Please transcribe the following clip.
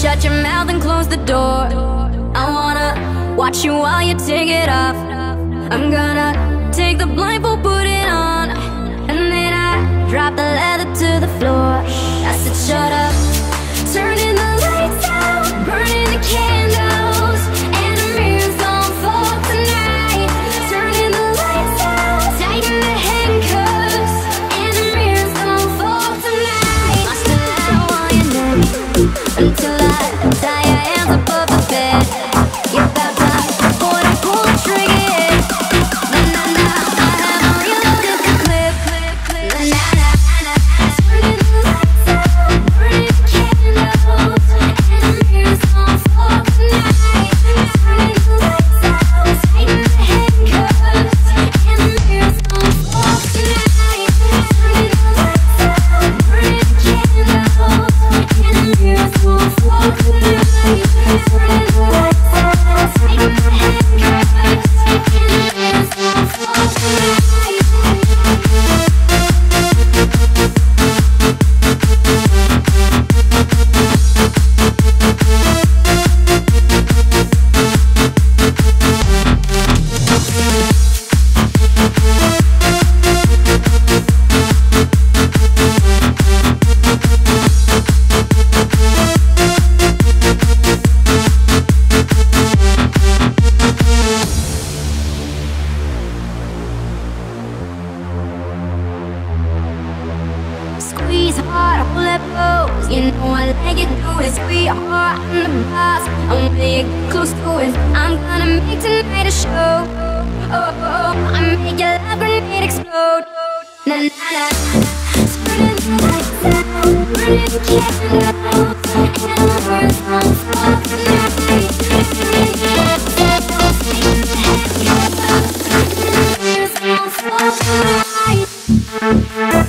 Shut your mouth and close the door. I wanna watch you while you take it off. I'm gonna take the blindfold, put it on, and then I drop the You know I like it. Do it. We are the boss I'm get close to it. I'm gonna make tonight a show. Oh, oh, oh. I make your love grenade explode. Na na na Spreading the lights out. Burning the candles Candles on fire tonight Candles on fire